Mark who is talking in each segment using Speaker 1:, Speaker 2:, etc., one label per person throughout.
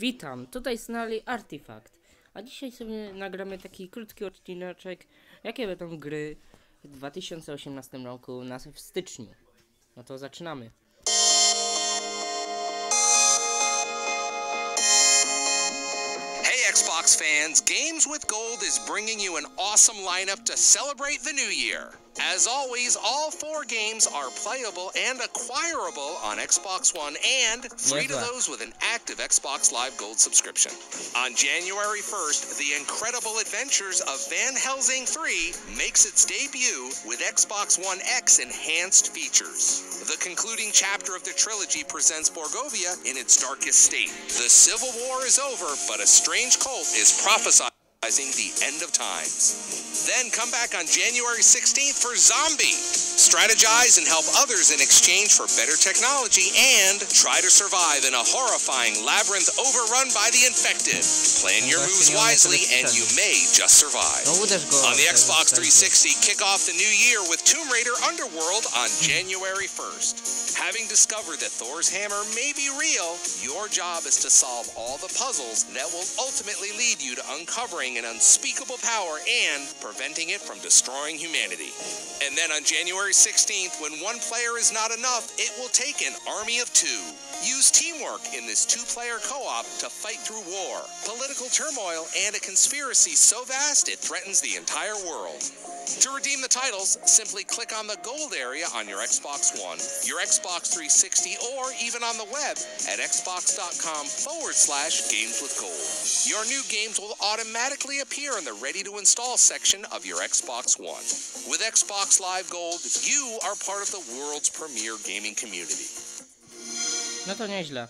Speaker 1: Witam, tutaj Snally Artifact. A dzisiaj sobie nagramy taki krótki odcineczek, jakie będą gry w 2018 roku na w styczniu. No to zaczynamy.
Speaker 2: Hey, Xbox fans, Games with Gold is bringing you an awesome lineup to celebrate the new year. As always, all four games are playable and acquirable on Xbox One and free to those with an active Xbox Live Gold subscription. On January 1st, The Incredible Adventures of Van Helsing 3 makes its debut with Xbox One X enhanced features. The concluding chapter of the trilogy presents Borgovia in its darkest state. The Civil War is over, but a strange cult is prophesizing the end of times. Then come back on January 16th for Zombie. Strategize and help others in exchange for better technology and try to survive in a horrifying labyrinth overrun by the infected. Plan your moves wisely and you may just survive.
Speaker 1: No uderz go.
Speaker 2: On the Xbox 360, kick off the new year with Tomb Raider Underworld on January 1st. Having discovered that Thor's hammer may be real, your job is to solve all the puzzles that will ultimately lead you to uncovering an unspeakable power and preventing it from destroying humanity. And then on January 16th, when one player is not enough, it will take an army of two. Use teamwork in this two player co op to fight through war, political turmoil, and a conspiracy so vast it threatens the entire world. To redeem the titles, simply click on the gold area on your Xbox One, your Xbox 360, or even on the web at xbox.com forward slash games with gold. Your new games will automatically appear in the ready to install section of your Xbox One. With Xbox Live Gold, you are part of the world's premier gaming community.
Speaker 1: No to nieźle.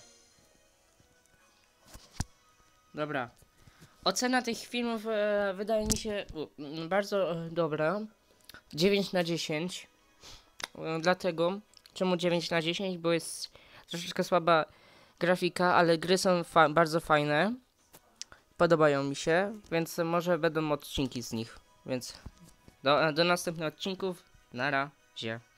Speaker 1: Dobra. Ocena tych filmów e, wydaje mi się u, bardzo e, dobra. 9 na 10. E, dlatego, czemu 9 na 10? Bo jest troszeczkę słaba grafika, ale gry są fa bardzo fajne. Podobają mi się, więc może będą odcinki z nich. Więc do, do następnych odcinków. Na razie.